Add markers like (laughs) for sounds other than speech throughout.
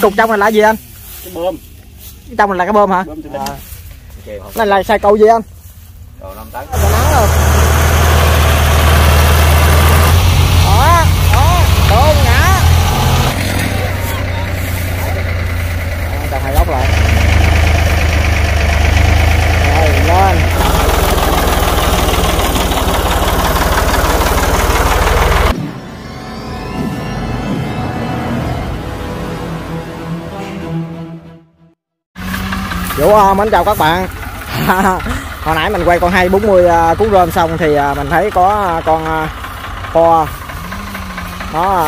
cái cục trong này là gì anh? Cái bơm. Cái trong này là cái bơm hả? Bơm à. này là xài cầu gì anh? Cầu năm tấn. Có nắng rồi Vũ uh, mến chào các bạn. (laughs) Hồi nãy mình quay con 240 uh, cú rơm xong thì uh, mình thấy có à, con à, kho. Nó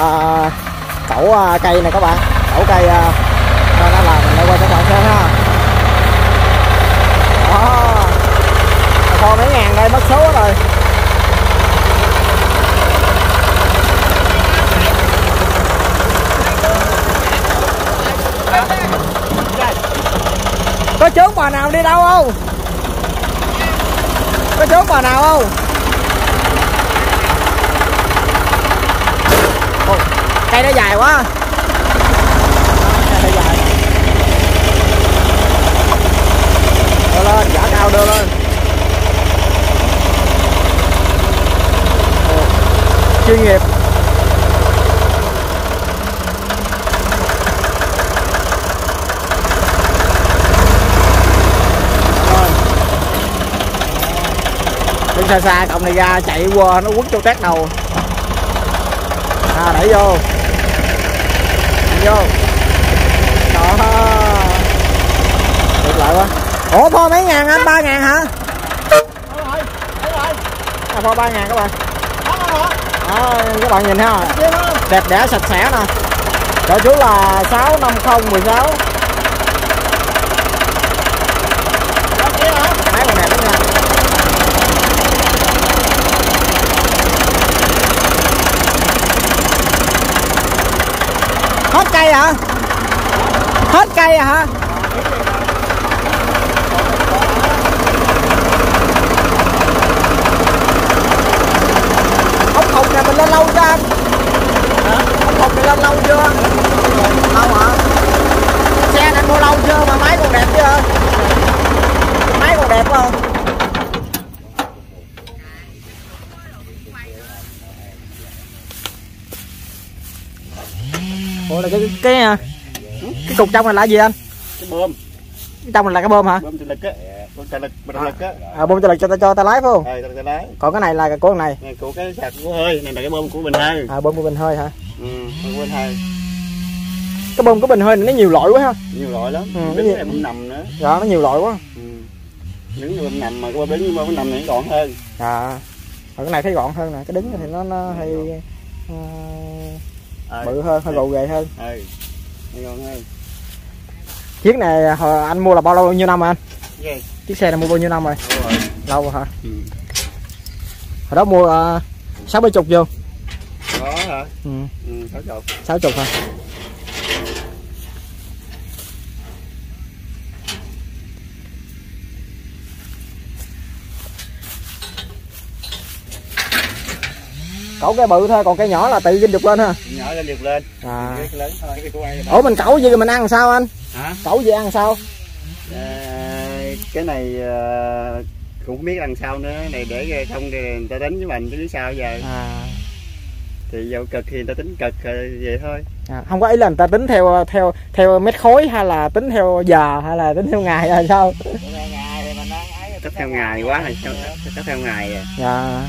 cẩu cây này các bạn. Cẩu cây uh, nó là mình đã quay cho các bạn xem ha. Đó. Kho mấy ngàn đây mất số rồi. Có bà nào đi đâu không? Có chốt bà nào không? Cây nó dài quá. Cây nó dài. Đưa lên, giả cao đưa lên. Chuyên nghiệp. đứng xa xa cộng này ra chạy qua nó quất cho trát đầu. À đẩy vô. Đẩy vô. Đó. Được lại quá. Ủa thôi mấy ngàn anh? Ba ngàn hả? À, thôi ba ngàn các bạn. Đó, các bạn nhìn ha. Đẹp đẽ sạch sẽ nè. Chỗ chú là sáu năm 6016 cây hả? Hết cây à hả? Ống thùng này mình lên lâu ra anh ống thùng này lên lâu chưa lâu hả xe này anh mua lâu chưa mà máy còn đẹp chưa máy còn đẹp không ủa là cái cái cái, à, cái cục trong này là gì anh? Cái bơm. Cái trong này là cái bơm hả? Bơm trợ lực á. Bơm trợ lực bơm trợ lực á. À, bơm cho lực cho ta cho ta lái phải không? Ờ ta lái. Còn cái này là của con này. Này của cái sạc của hơi này là cái bơm của bình hơi. À bơm của bình hơi hả? Ừ bơm của bình hơi. Cái bơm của bình hơi này nó nhiều loại quá ha. Nhiều loại lắm. Ừ, gì? này bơm nằm nữa. Dạ nó nhiều loại quá. Ừ. đứng như bơm nằm mà cái bơm đứng như bơm nằm này gọn hơn. À còn cái này thấy gọn hơn nè cái đứng thì nó nó hơi ờ, ờ bự hơn hơi gồ ghề hơn. Ờ hơn. Chiếc này hồi anh mua là bao lâu bao nhiêu năm rồi anh? Cái chiếc xe này mua bao nhiêu năm rồi? Đúng rồi. Lâu rồi hả? Ừ. hồi đó mua uh, sáu bảy chục vô. Có hả? Ừ, ừ sáu chục. Sáu chục hả cẩu cái bự thôi còn cái nhỏ là tự kinh dục lên ha. Nhỏ lên được lên. À. Cái lớn thôi cái của ai ủa mình cẩu gì mình ăn sao anh? Hả? Cẩu gì ăn sao? À, cái này ờ, cũng không biết làm sao nữa. Này để không thì người ta tính với mình chứ sao giờ. À, thì dầu cực thì người ta tính cực ờ, vậy thôi. À không có ý là người ta tính theo theo theo mét khối hay là tính theo giờ hay là tính theo ngày hay sao? Tất theo ngày quá sao tất theo ngày à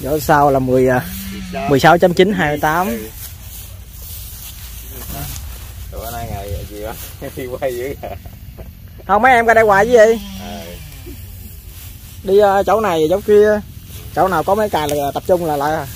Dỗ sau là 10 à, 16.9 28 Ừ. Tụi nay ngày gì đó (laughs) đi quay dữ à Không mấy em ra đây hoài chứ gì? Ờ, Đi ờ, chỗ này chỗ kia. Chỗ nào có mấy cài là tập trung là lại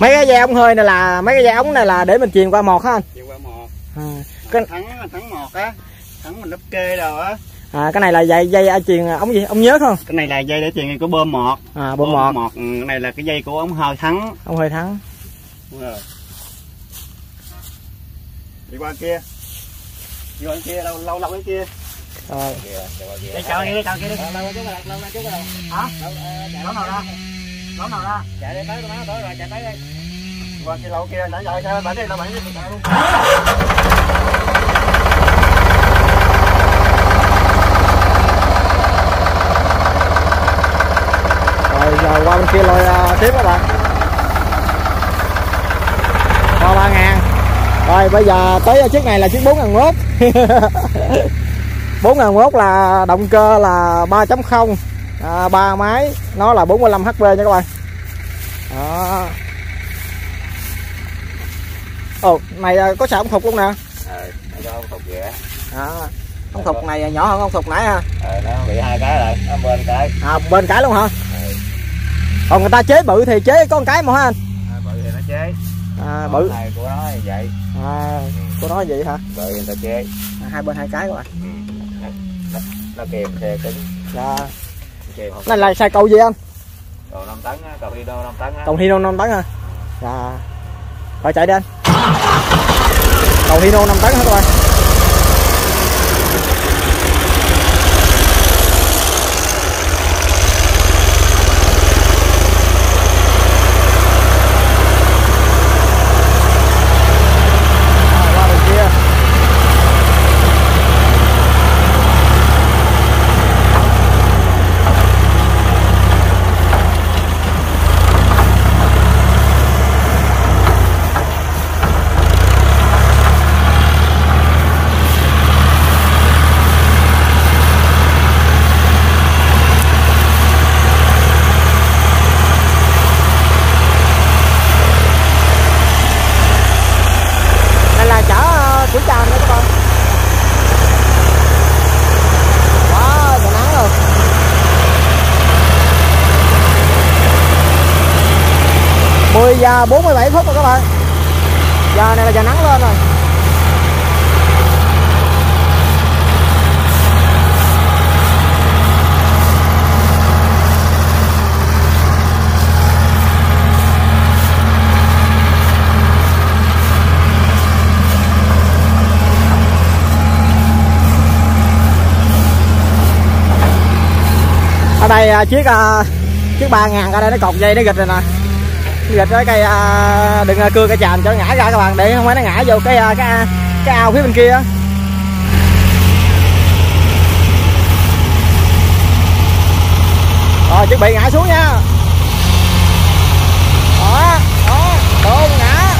Mấy cái dây ống hơi này là Mấy cái dây ống này là để mình truyền qua một hả anh? Đi qua một. À, cái, thắng thắng một á. Thắng mình đắp kê rồi á. À, cái này là dây dây à, truyền ống gì? Ống nhớ không? Cái này là dây để truyền của bơm một. À bơm một. Một ừ, cái này là cái dây của ống hơi thắng. Ống hơi thắng. Đúng rồi. Đi qua kia. Đi qua kia lâu lâu lâu cái kia. Rồi. Đi chào đi chào kia. Đi lâu lâu chút rồi lâu lâu chút rồi. Hả? Lâu nào ra lâu nào ra chạy đi tới nó tới rồi chạy tới đi qua kia lâu kia chạy chạy chạy bảy đi lâu bảy đi chạy luôn. Rồi giờ qua bên kia lôi uh, tiếp các bạn. Qua ba ngàn. Rồi bây giờ tới chiếc này là chiếc bốn ngàn mốt. (laughs) Bốn ngàn mốt là động cơ là 3.0 à, ba máy. Nó là 45 HP nha các bạn. Đó. Ồ này à, có xài ống thục luôn nè? Ờ nó có thục ghẻ à, ống thục này nhỏ hơn ống thục nãy ha. Ờ nó bị hai cái rồi. Nó bên cái. À, bên cái luôn hả? Ừ. còn người ta chế bự thì chế có một cái mà hả anh. À, bự thì nó chế. À, bự. này của nó như vậy. À, cô nói vậy hả? Bự thì người ta chế. À, hai bên hai cái các bạn. Ừ. nó, nó, nó kèm xe cứng dạ không này là xài cầu gì anh? Cầu 5 tấn á cầu hydro 5 tấn á. Cầu hino 5 tấn hả dạ. Rồi chạy đi anh. Cầu hino 5 tấn hả các bạn À, qua bên kia đây là chở ờ, của tràm đó các bạn quá trời nắng rồi mười giờ bốn mươi bảy phút rồi các bạn. Giờ này là giờ nắng lên rồi. Ở đây à, chiếc à, chiếc ba ngàn ở đây nó cột dây, nó gịch rồi nè gạch cái cây à, đừng à, cưa cái chàm cho nó ngã ra các bạn, để không phải nó ngã vô cái à, cái cái ao phía bên kia rồi, chuẩn bị ngã xuống nha đó đó đôn ngã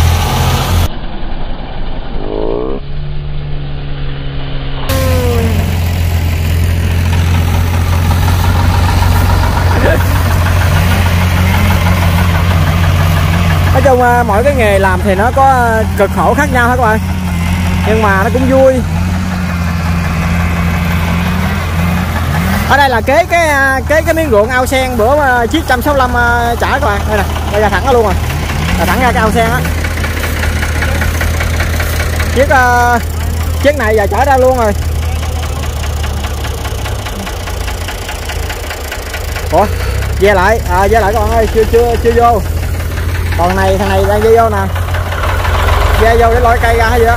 nói chung à, mỗi cái nghề làm thì nó có à, cực khổ khác nhau hả các bạn. Nhưng mà nó cũng vui. Ở đây là kế cái à, kế cái miếng ruộng ao sen bữa chiếc 165 trả các bạn. Đây nè đây là thẳng ra luôn rồi. Là thẳng ra cái ao sen á. Chiếc chiếc này giờ chở ra luôn rồi. Ủa về lại à về lại các bạn ơi, chưa chưa chưa vô còn này, thằng này đang dây vô nè. Dây vô để lôi cây ra hay gì đó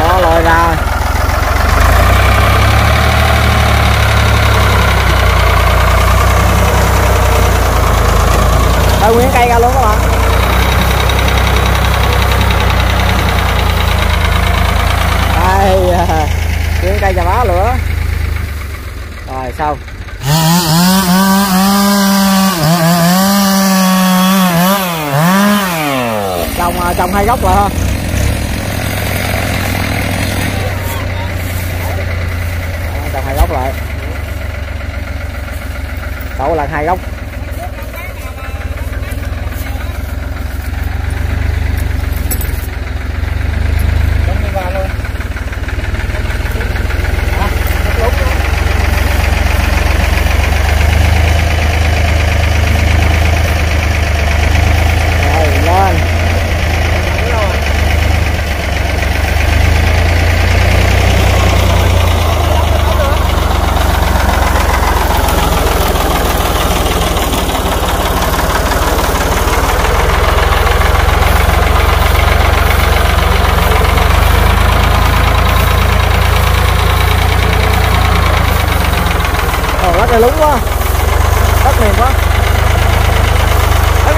đó lôi ra Thôi nguyên cây ra luôn các bạn đây à, nguyên cây chà bá lửa rồi xong trồng à, trồng hai gốc lại ha. Trồng hai gốc lại. Cậu là hai gốc Đúng đi qua luôn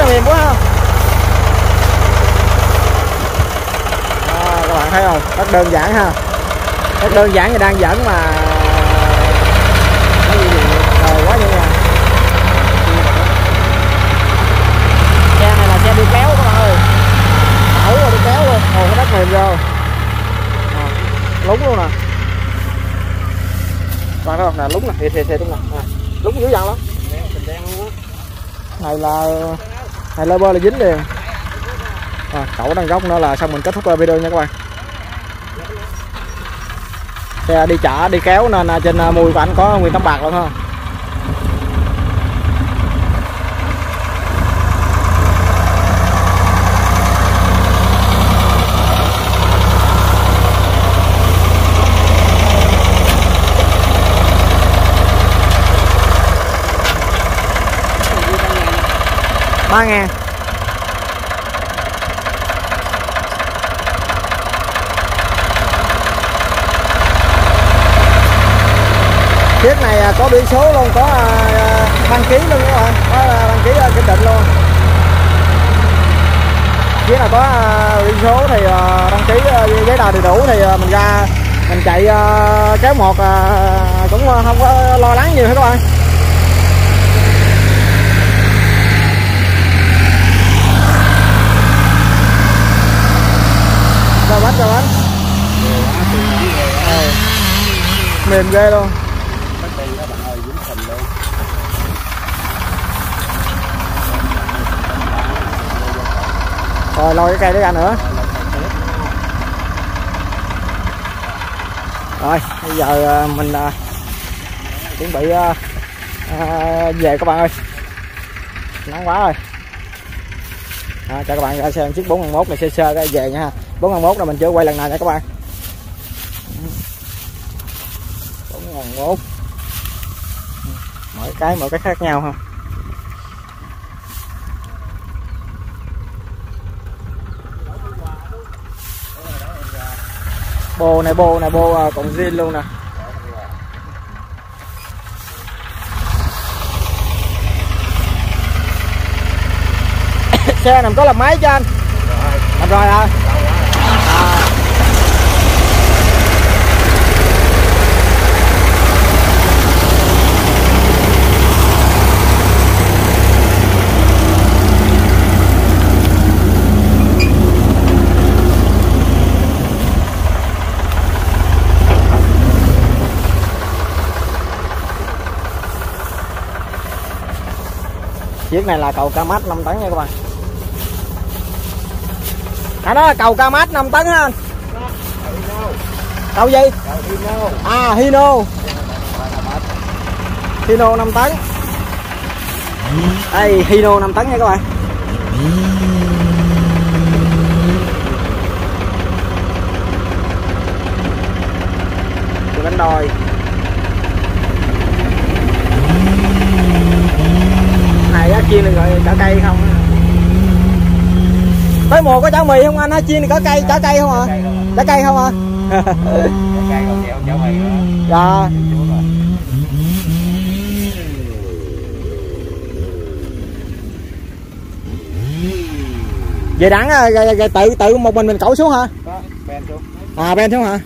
rồi lên rồi rất đơn giản ha. Rất đơn giản và đang dẫn mà rồi quá như là xe này là xe đi kéo các bạn ơi. Ẩu rồi đi kéo luôn. Ồ cái đất mềm vô. À, lúng luôn nè bạn thấy không nè lúng nè. Thì thì thì đúng nè à, lúng dữ dằn lắm. Này là này lơ bơ là dính liền. À, cậu đang góc nữa là xong mình kết thúc video nha các bạn xe đi chợ đi kéo nên trên mùi của anh có nguyên tấm bạc luôn ha. Ba ngàn chiếc này à, có biển số luôn có à, đăng ký luôn các bạn có à, đăng ký kiểm định luôn. Chiếc nào có biển số thì đăng ký giấy tờ đầy đủ thì mình ra mình chạy kéo một cũng không có lo lắng nhiều hết các bạn ra bánh ra bánh mềm ghê luôn rồi lôi cái cây đó ra nữa. Rồi bây giờ à, mình à, chuẩn bị à, à, về các bạn ơi. Nắng quá rồi. À, cho các bạn ra xem chiếc 41 này sơ sơ ra về nha 41 là mình chưa quay lần nào nha các bạn. 41 mỗi cái mỗi cái khác nhau ha. Bồ này bồ này bồ à, còn zin luôn nè (coughs) xe nằm có làm máy cho anh làm rồi hả à. Chiếc này là cầu ca mát 5 tấn nha các bạn. À đó là cầu ca mát 5 tấn ha anh. Cầu gì? À hino. Hino 5 tấn. Đây hino 5 tấn nha các bạn. Bánh đồi này á chiên được rồi cả cây không tới mùa có cháo mì không anh? Á chiên thì có cây chả cây không à chả cây không à dạ về đắng tự tự một mình mình cẩu xuống hả? À ben xuống hả?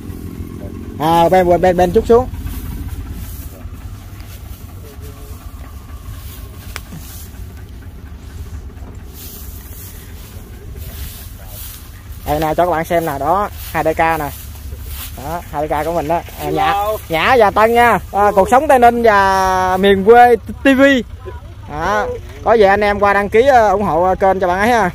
À ben ben ben chút xuống đây nè cho các bạn xem nè đó hai dk nè. Đó hai dk của mình đó. À, nhã nhã và tân nha. À, cuộc sống tây ninh và miền quê tv đó. có về anh em qua đăng ký ủng hộ kênh cho bạn ấy ha.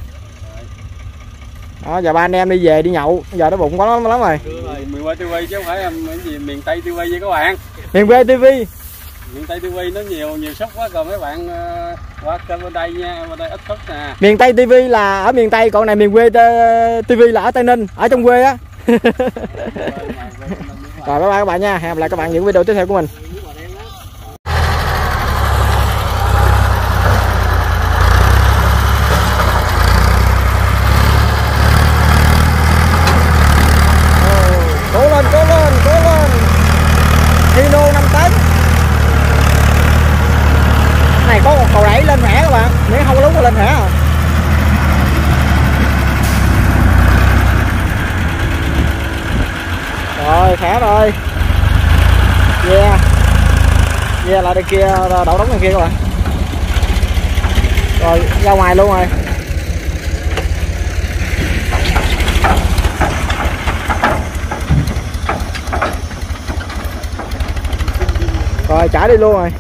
Đó giờ ba anh em đi về đi nhậu. Giờ nó bụng quá lắm, lắm rồi. Miền quê tv chứ không phải miền tây tv với các bạn. Miền quê tv miền tây tv nó nhiều nhiều sốc quá rồi mấy bạn uh, qua kênh bên đây nha bên đây ít sốc nè. Miền tây tv là ở miền tây còn này miền quê tv là ở tây ninh ở trong quê á. Rồi bye bye các bạn nha. Hẹn gặp lại các bạn những video tiếp theo của mình cố lên cố lên cố lên Hino 5 tấn này có một cầu đẩy lên thẻ các bạn. Miễn không có lúng lên thẻ à. Khỏe rồi. Yeah. Yeah, lại đây kia đậu đóng này kia các bạn. Rồi, ra ngoài luôn rồi. Rồi trả đi luôn rồi.